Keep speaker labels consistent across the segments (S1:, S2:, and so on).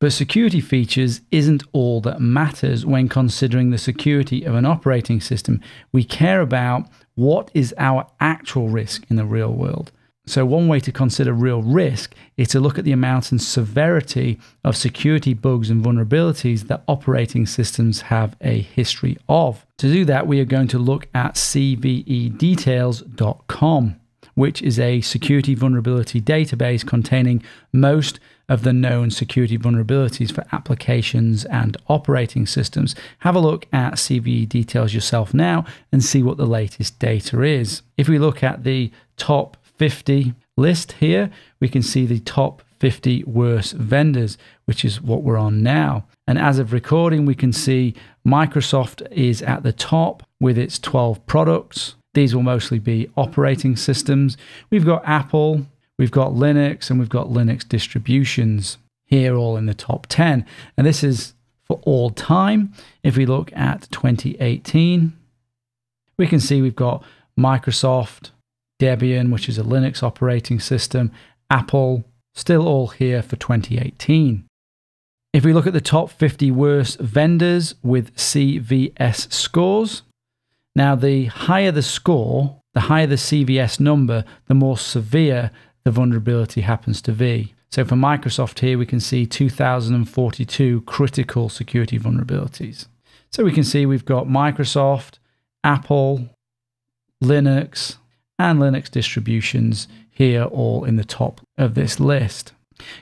S1: But security features isn't all that matters when considering the security of an operating system. We care about what is our actual risk in the real world. So, one way to consider real risk is to look at the amount and severity of security bugs and vulnerabilities that operating systems have a history of. To do that, we are going to look at CVEdetails.com, which is a security vulnerability database containing most of the known security vulnerabilities for applications and operating systems. Have a look at CVE details yourself now and see what the latest data is. If we look at the top 50 list here, we can see the top 50 worst vendors, which is what we're on now. And as of recording, we can see Microsoft is at the top with its 12 products. These will mostly be operating systems. We've got Apple, we've got Linux, and we've got Linux distributions here, all in the top 10. And this is for all time. If we look at 2018, we can see we've got Microsoft, Debian, which is a Linux operating system, Apple, still all here for 2018. If we look at the top 50 worst vendors with CVSS scores, now the higher the score, the higher the CVSS number, the more severe the vulnerability happens to be. So for Microsoft here, we can see 2042 critical security vulnerabilities. So we can see we've got Microsoft, Apple, Linux, and Linux distributions here all in the top of this list.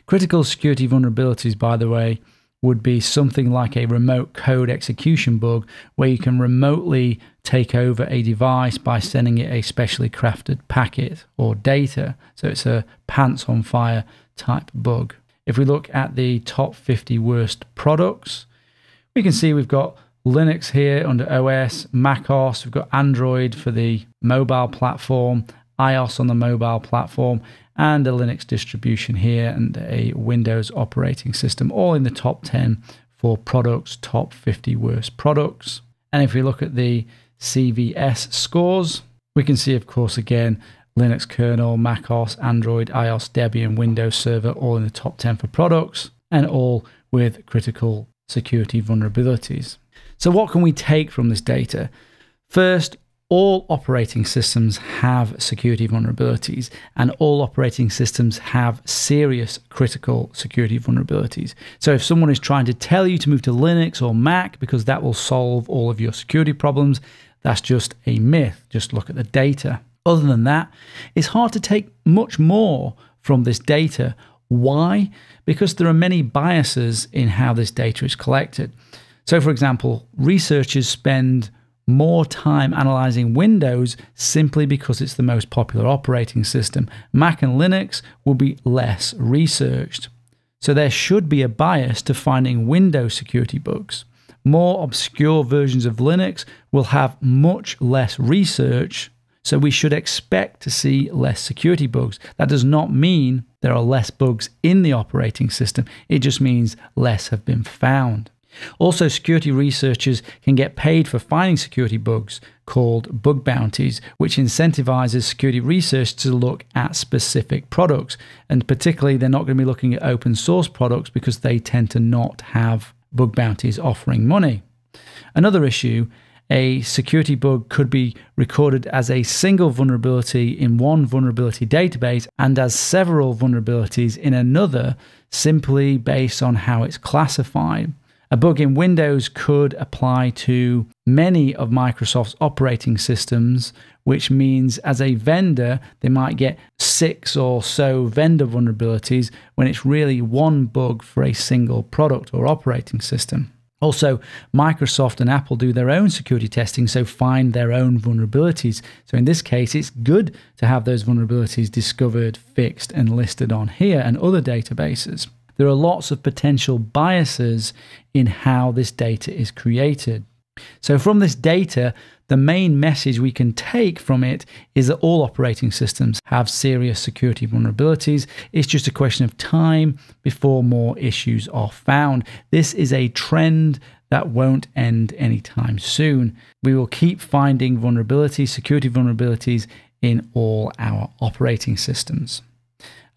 S1: Critical security vulnerabilities, by the way, would be something like a remote code execution bug where you can remotely take over a device by sending it a specially crafted packet or data. So it's a pants on fire type bug. If we look at the top 50 worst products, we can see we've got Linux here under OS, macOS, we've got Android for the mobile platform, iOS on the mobile platform, and a Linux distribution here and a Windows operating system, all in the top 10 for products, top 50 worst products. And if we look at the CVSS scores, we can see, of course, again, Linux kernel, macOS, Android, iOS, Debian, Windows Server, all in the top 10 for products, and all with critical security vulnerabilities. So, what can we take from this data? First, all operating systems have security vulnerabilities, and all operating systems have serious critical security vulnerabilities. So, if someone is trying to tell you to move to Linux or Mac because that will solve all of your security problems, that's just a myth. Just look at the data. Other than that, it's hard to take much more from this data. Why? Because there are many biases in how this data is collected. So, for example, researchers spend more time analyzing Windows simply because it's the most popular operating system. Mac and Linux will be less researched. So, there should be a bias to finding Windows security bugs. More obscure versions of Linux will have much less research, so we should expect to see less security bugs. That does not mean there are less bugs in the operating system, it just means less have been found. Also, security researchers can get paid for finding security bugs called bug bounties, which incentivizes security research to look at specific products. And particularly, they're not going to be looking at open source products because they tend to not have bug bounties offering money. Another issue a security bug could be recorded as a single vulnerability in one vulnerability database and as several vulnerabilities in another simply based on how it's classified. A bug in Windows could apply to many of Microsoft's operating systems, which means as a vendor, they might get six or so vendor vulnerabilities when it's really one bug for a single product or operating system. Also, Microsoft and Apple do their own security testing, so find their own vulnerabilities. So, in this case, it's good to have those vulnerabilities discovered, fixed, and listed on here and other databases there are lots of potential biases in how this data is created. So, from this data, the main message we can take from it is that all operating systems have serious security vulnerabilities. It's just a question of time before more issues are found. This is a trend that won't end anytime soon. We will keep finding vulnerabilities, security vulnerabilities in all our operating systems.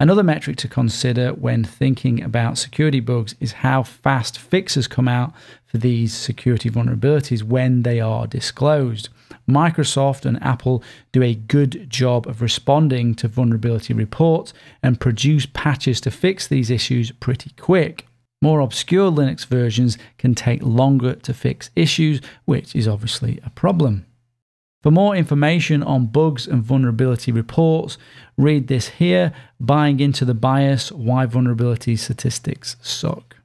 S1: Another metric to consider when thinking about security bugs is how fast fixes come out for these security vulnerabilities when they are disclosed. Microsoft and Apple do a good job of responding to vulnerability reports and produce patches to fix these issues pretty quick. More obscure Linux versions can take longer to fix issues, which is obviously a problem. For more information on bugs and vulnerability reports, read this here Buying into the Bias Why Vulnerability Statistics Suck.